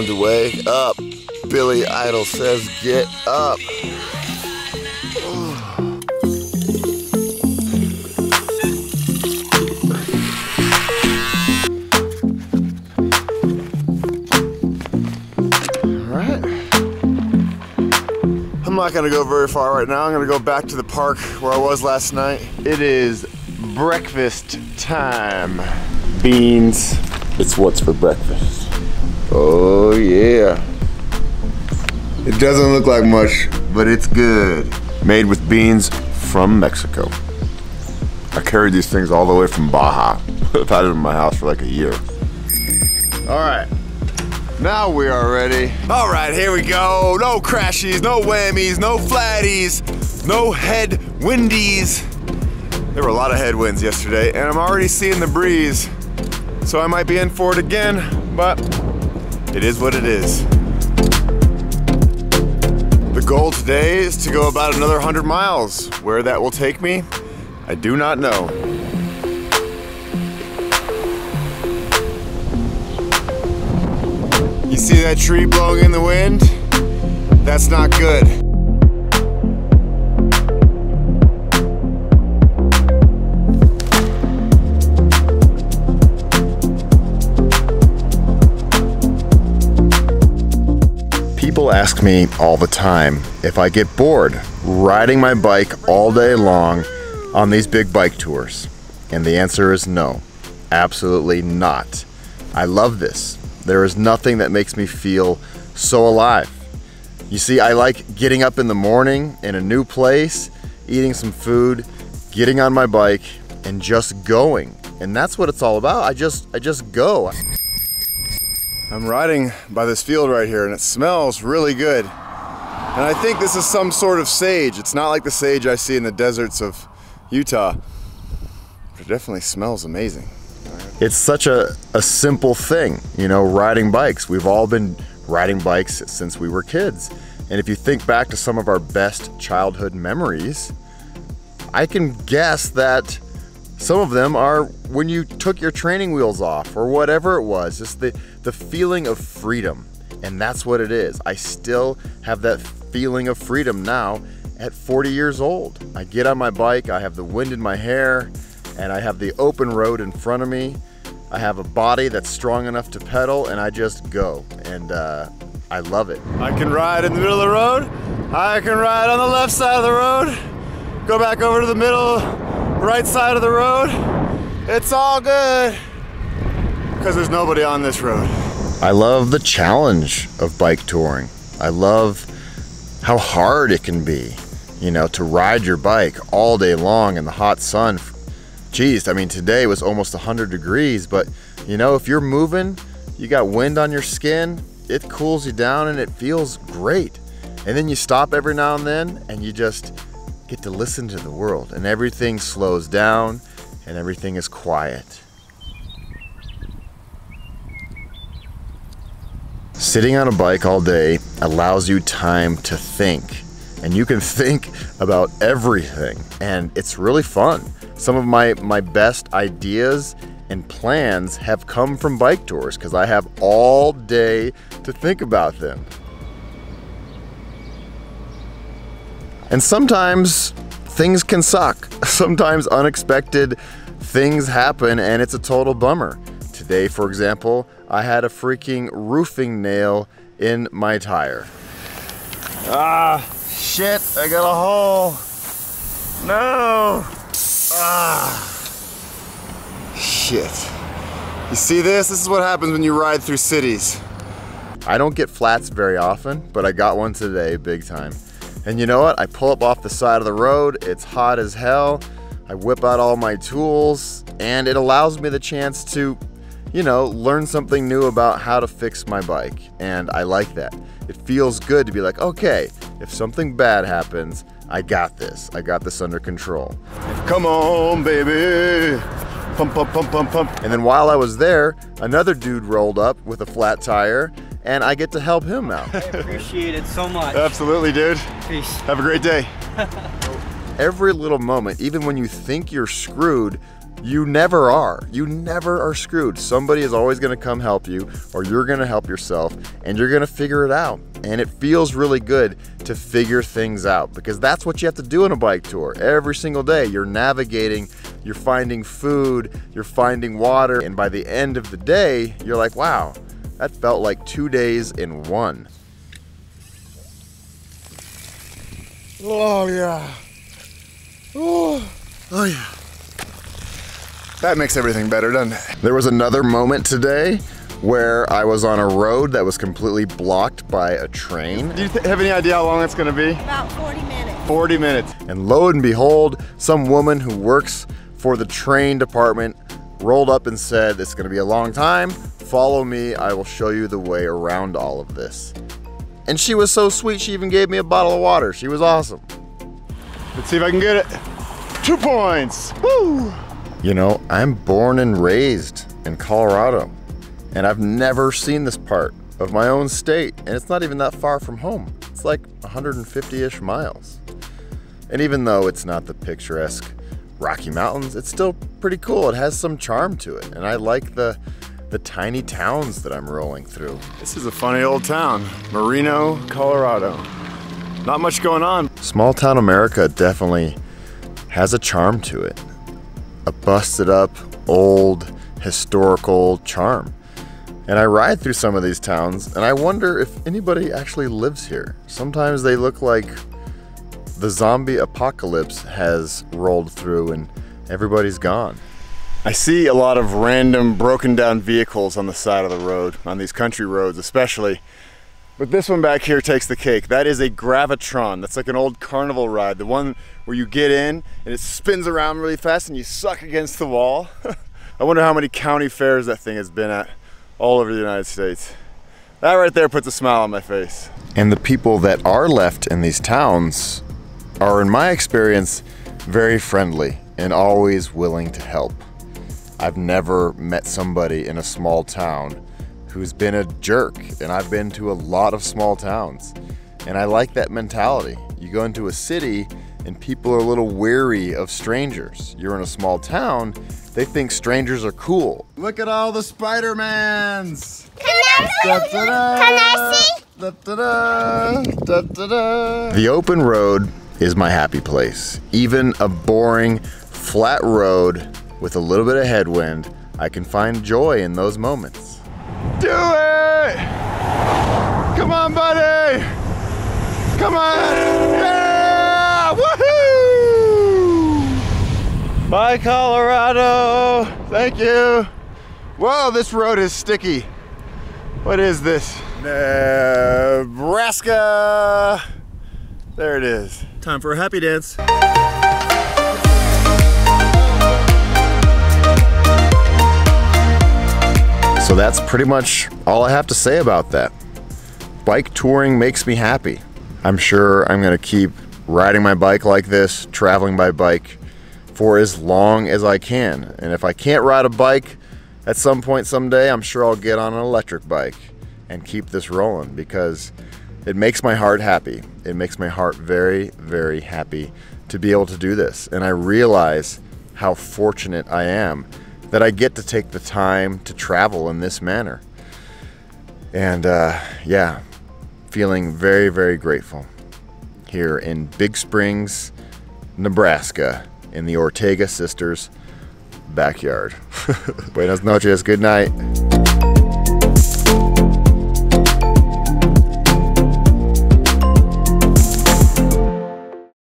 time to wake up. Billy Idol says, get up. I'm not gonna go very far right now. I'm gonna go back to the park where I was last night. It is breakfast time. Beans. It's what's for breakfast. Oh yeah. It doesn't look like much, but it's good. Made with beans from Mexico. I carried these things all the way from Baja. I've had them in my house for like a year. All right, now we are ready. All right, here we go. No crashies, no whammies, no flatties, no head windies. There were a lot of headwinds yesterday, and I'm already seeing the breeze. So I might be in for it again, but it is what it is. The goal today is to go about another 100 miles. Where that will take me, I do not know. You see that tree blowing in the wind? That's not good. Ask me all the time if I get bored riding my bike all day long on these big bike tours. And the answer is no, absolutely not. I love this. There is nothing that makes me feel so alive. You see, I like getting up in the morning in a new place, eating some food, getting on my bike, and just going. And that's what it's all about. I just I just go. I'm riding by this field right here and it smells really good. And I think this is some sort of sage. It's not like the sage I see in the deserts of Utah. But it definitely smells amazing. It's such a, a simple thing, you know, riding bikes. We've all been riding bikes since we were kids. And if you think back to some of our best childhood memories, I can guess that some of them are when you took your training wheels off or whatever it was, just the, the feeling of freedom. And that's what it is. I still have that feeling of freedom now at 40 years old. I get on my bike, I have the wind in my hair, and I have the open road in front of me. I have a body that's strong enough to pedal, and I just go. And uh, I love it. I can ride in the middle of the road. I can ride on the left side of the road. Go back over to the middle, right side of the road. It's all good because there's nobody on this road. I love the challenge of bike touring. I love how hard it can be, you know, to ride your bike all day long in the hot sun. Geez, I mean, today was almost 100 degrees, but you know, if you're moving, you got wind on your skin, it cools you down and it feels great. And then you stop every now and then and you just get to listen to the world and everything slows down and everything is quiet. Sitting on a bike all day allows you time to think. And you can think about everything. And it's really fun. Some of my, my best ideas and plans have come from bike tours because I have all day to think about them. And sometimes things can suck. Sometimes unexpected things happen and it's a total bummer. Today, for example, I had a freaking roofing nail in my tire. Ah, shit, I got a hole. No. Ah. Shit. You see this? This is what happens when you ride through cities. I don't get flats very often, but I got one today, big time. And you know what? I pull up off the side of the road, it's hot as hell. I whip out all my tools, and it allows me the chance to, you know, learn something new about how to fix my bike. And I like that. It feels good to be like, okay, if something bad happens, I got this. I got this under control. Come on, baby. Pump, pump, pump, pump, pump. And then while I was there, another dude rolled up with a flat tire and I get to help him out. I appreciate it so much. Absolutely, dude. Peace. Have a great day. Every little moment, even when you think you're screwed, You never are. You never are screwed. Somebody is always going to come help you, or you're going to help yourself, and you're going to figure it out. And it feels really good to figure things out because that's what you have to do in a bike tour. Every single day, you're navigating, you're finding food, you're finding water, and by the end of the day, you're like, wow, that felt like two days in one. Oh, yeah. Oh, oh yeah. That makes everything better, doesn't it? There was another moment today where I was on a road that was completely blocked by a train. Do you have any idea how long it's gonna be? About 40 minutes. 40 minutes. And lo and behold, some woman who works for the train department rolled up and said, It's gonna be a long time. Follow me, I will show you the way around all of this. And she was so sweet, she even gave me a bottle of water. She was awesome. Let's see if I can get it. Two points. Woo! You know, I'm born and raised in Colorado, and I've never seen this part of my own state, and it's not even that far from home. It's like 150 ish miles. And even though it's not the picturesque Rocky Mountains, it's still pretty cool. It has some charm to it, and I like the the tiny towns that I'm rolling through. This is a funny old town, Merino, Colorado. Not much going on. Small town America definitely has a charm to it. A busted up, old, historical charm. And I ride through some of these towns and I wonder if anybody actually lives here. Sometimes they look like the zombie apocalypse has rolled through and everybody's gone. I see a lot of random broken down vehicles on the side of the road, on these country roads especially. But this one back here takes the cake. That is a Gravitron. That's like an old carnival ride. The one where you get in and it spins around really fast and you suck against the wall. I wonder how many county fairs that thing has been at all over the United States. That right there puts a smile on my face. And the people that are left in these towns are, in my experience, very friendly and always willing to help. I've never met somebody in a small town who's been a jerk, and I've been to a lot of small towns. And I like that mentality. You go into a city and people are a little weary of strangers. You're in a small town, they think strangers are cool. Look at all the Spider-Mans! Can can I see? The open road is my happy place. Even a boring, flat road with a little bit of headwind, I can find joy in those moments. Do it! Come on, buddy! Come on! Yeah! Woohoo! Bye, Colorado! Thank you! Whoa, this road is sticky. What is this? Nebraska! There it is. Time for a happy dance. So that's pretty much all I have to say about that. Bike touring makes me happy. I'm sure I'm going to keep riding my bike like this, traveling by bike for as long as I can. And if I can't ride a bike at some point someday, I'm sure I'll get on an electric bike and keep this rolling because it makes my heart happy. It makes my heart very, very happy to be able to do this. And I realize how fortunate I am that I get to take the time to travel in this manner. And uh, yeah, feeling very, very grateful here in Big Springs, Nebraska, in the Ortega sisters' backyard. Buenas noches, good night.